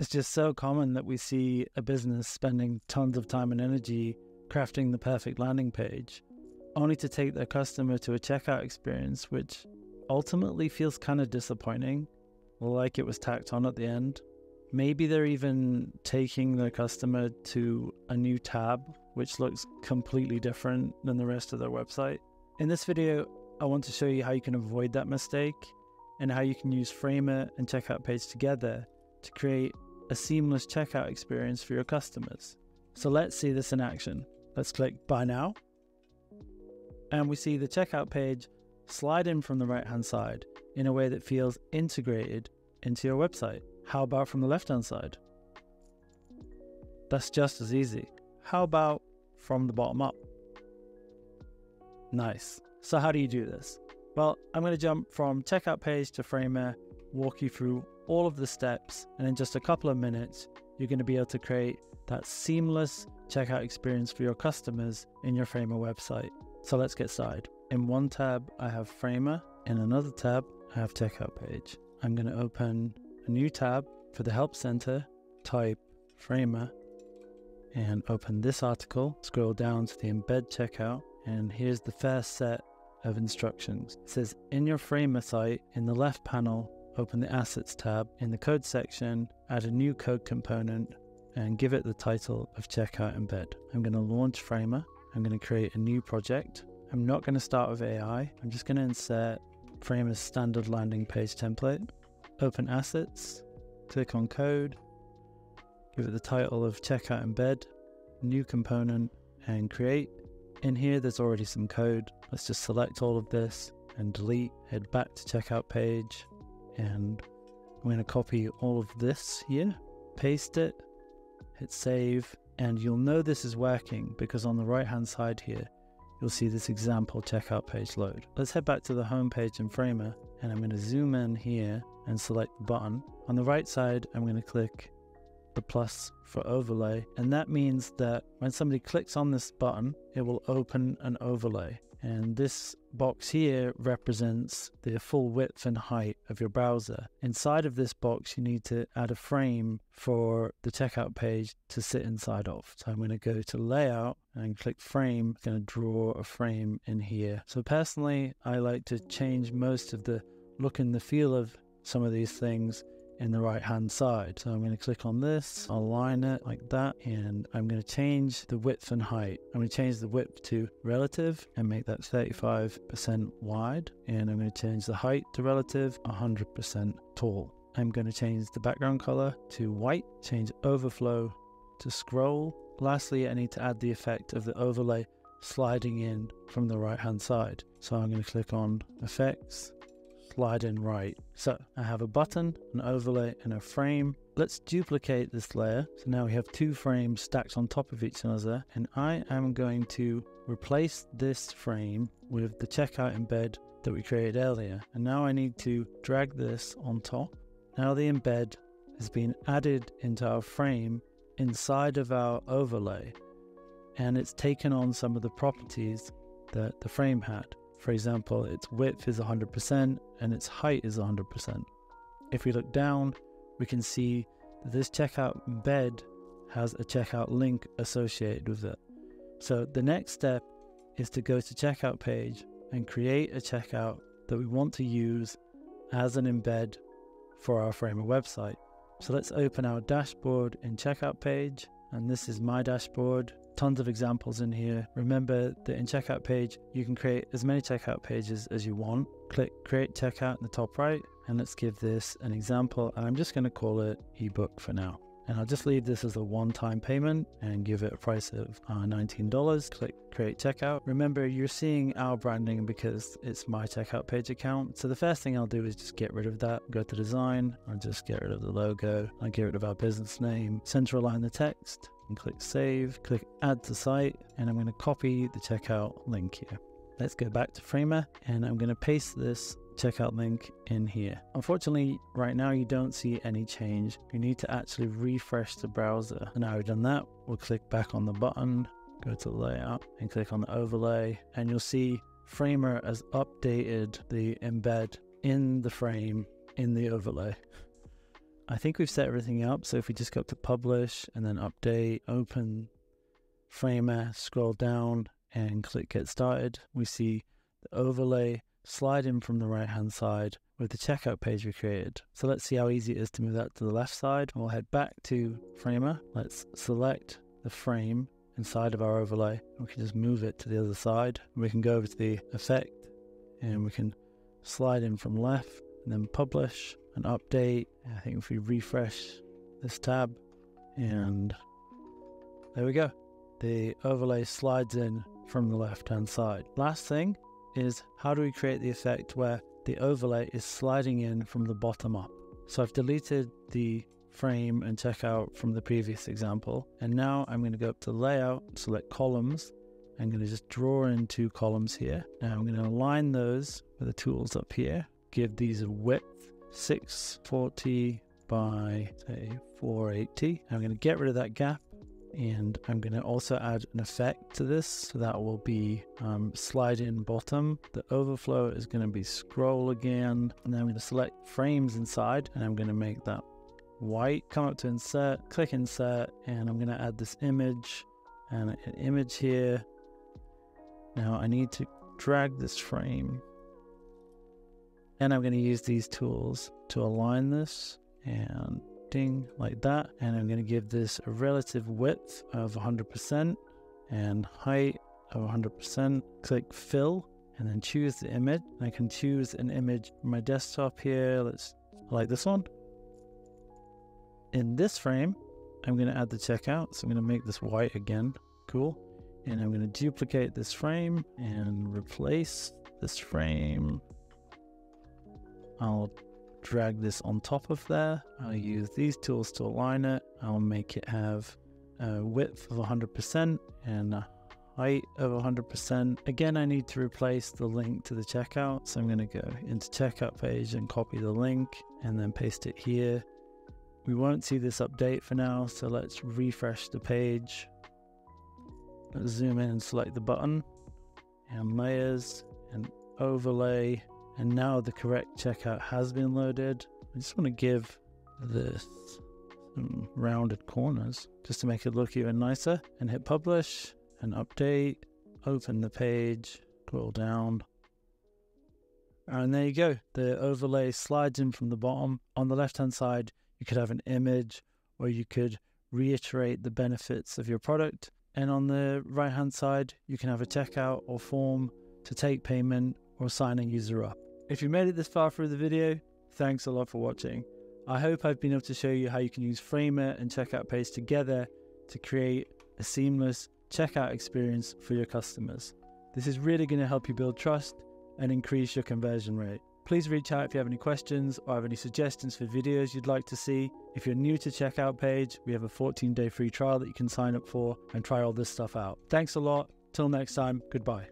It's just so common that we see a business spending tons of time and energy crafting the perfect landing page, only to take their customer to a checkout experience which ultimately feels kind of disappointing, like it was tacked on at the end. Maybe they're even taking their customer to a new tab which looks completely different than the rest of their website. In this video, I want to show you how you can avoid that mistake and how you can use Framer and checkout page together to create a seamless checkout experience for your customers. So let's see this in action. Let's click Buy Now. And we see the checkout page slide in from the right hand side in a way that feels integrated into your website. How about from the left hand side? That's just as easy. How about from the bottom up? Nice. So, how do you do this? Well, I'm going to jump from checkout page to Framer, walk you through all of the steps, and in just a couple of minutes, you're going to be able to create that seamless checkout experience for your customers in your Framer website. So let's get started. In one tab, I have Framer. In another tab, I have checkout page. I'm going to open a new tab for the Help Center, type Framer, and open this article. Scroll down to the embed checkout, and here's the first set of instructions. It says in your Framer site, in the left panel, open the Assets tab. In the Code section, add a new code component and give it the title of Checkout Embed. I'm going to launch Framer. I'm going to create a new project. I'm not going to start with AI. I'm just going to insert Framer's standard landing page template. Open Assets, click on Code, give it the title of Checkout Embed, new component, and create. In here, there's already some code. Let's just select all of this and delete, head back to checkout page, and I'm going to copy all of this here, paste it, hit save, and you'll know this is working because on the right hand side here, you'll see this example checkout page load. Let's head back to the home page in Framer, and I'm going to zoom in here and select the button. On the right side, I'm going to click the plus for overlay, and that means that when somebody clicks on this button, it will open an overlay. And this box here represents the full width and height of your browser. Inside of this box, you need to add a frame for the checkout page to sit inside of. So I'm going to go to layout and click frame. I'm going to draw a frame in here. So personally, I like to change most of the look and the feel of some of these things in the right hand side. So I'm going to click on this, align it like that, and I'm going to change the width and height. I'm going to change the width to relative and make that 35% wide. And I'm going to change the height to relative 100% tall. I'm going to change the background color to white, change overflow to scroll. Lastly, I need to add the effect of the overlay sliding in from the right hand side. So I'm going to click on effects, slide in right. So I have a button, an overlay, and a frame. Let's duplicate this layer. So now we have two frames stacked on top of each other, and I am going to replace this frame with the checkout embed that we created earlier. And now I need to drag this on top. Now the embed has been added into our frame inside of our overlay, and it's taken on some of the properties that the frame had. For example, its width is 100% and its height is 100%. If we look down, we can see that this checkout embed has a checkout link associated with it. So the next step is to go to checkout page and create a checkout that we want to use as an embed for our Framer website. So let's open our dashboard in checkout page and this is my dashboard tons of examples in here. Remember that in checkout page, you can create as many checkout pages as you want. Click create checkout in the top right, and let's give this an example. And I'm just going to call it ebook for now. And I'll just leave this as a one time payment and give it a price of uh, $19. Click create checkout. Remember, you're seeing our branding because it's my checkout page account. So the first thing I'll do is just get rid of that. Go to design, I'll just get rid of the logo. I'll get rid of our business name, center align the text, and click save, click add to site, and I'm going to copy the checkout link here. Let's go back to Framer and I'm going to paste this checkout link in here. Unfortunately, right now you don't see any change. You need to actually refresh the browser. And now we've done that, we'll click back on the button, go to layout and click on the overlay and you'll see Framer has updated the embed in the frame in the overlay. I think we've set everything up. So if we just go up to publish and then update, open Framer, scroll down and click get started, we see the overlay slide in from the right hand side with the checkout page we created. So let's see how easy it is to move that to the left side. We'll head back to Framer. Let's select the frame inside of our overlay. We can just move it to the other side. We can go over to the effect and we can slide in from left and then publish and update. I think if we refresh this tab and there we go. The overlay slides in from the left hand side. Last thing is how do we create the effect where the overlay is sliding in from the bottom up? So I've deleted the frame and checkout from the previous example. And now I'm going to go up to layout, select columns. I'm going to just draw in two columns here. Now I'm going to align those with the tools up here. Give these a width 640 by say 480. I'm going to get rid of that gap and I'm going to also add an effect to this. So that will be um, slide in bottom. The overflow is going to be scroll again and then I'm going to select frames inside and I'm going to make that white come up to insert click insert and I'm going to add this image and an image here. Now I need to drag this frame and I'm going to use these tools to align this and ding like that. And I'm going to give this a relative width of 100% and height of 100%. Click fill and then choose the image. I can choose an image from my desktop here. Let's like this one. In this frame, I'm going to add the checkout. So I'm going to make this white again. Cool. And I'm going to duplicate this frame and replace this frame. I'll drag this on top of there. I'll mm-hmm. use these tools to align it. I'll make it have a width of 100% and a height of 100%. Again, I need to replace the link to the checkout. So I'm going to go into checkout page and copy the link and then paste it here. We won't see this update for now, so let's refresh the page. Let's zoom in and select the button and layers and overlay and now the correct checkout has been loaded. I just want to give this some rounded corners just to make it look even nicer and hit publish and update, open the page, scroll down. And there you go. The overlay slides in from the bottom. On the left hand side, you could have an image or you could reiterate the benefits of your product. And on the right hand side, you can have a checkout or form to take payment or sign a user up. If you made it this far through the video, thanks a lot for watching. I hope I've been able to show you how you can use Framer and Checkout Page together to create a seamless checkout experience for your customers. This is really going to help you build trust and increase your conversion rate. Please reach out if you have any questions or have any suggestions for videos you'd like to see. If you're new to Checkout Page, we have a 14 day free trial that you can sign up for and try all this stuff out. Thanks a lot. Till next time, goodbye.